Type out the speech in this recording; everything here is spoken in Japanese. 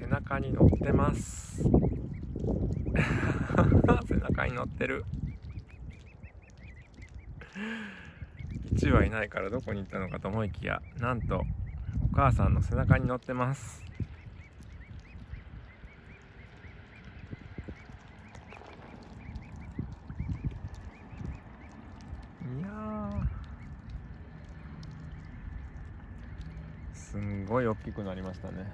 背中に乗ってます。背中に乗ってる。1羽いないからどこに行ったのかと思いきやなんとお母さんの背中に乗ってます。いやー。すんごい大きくなりましたね。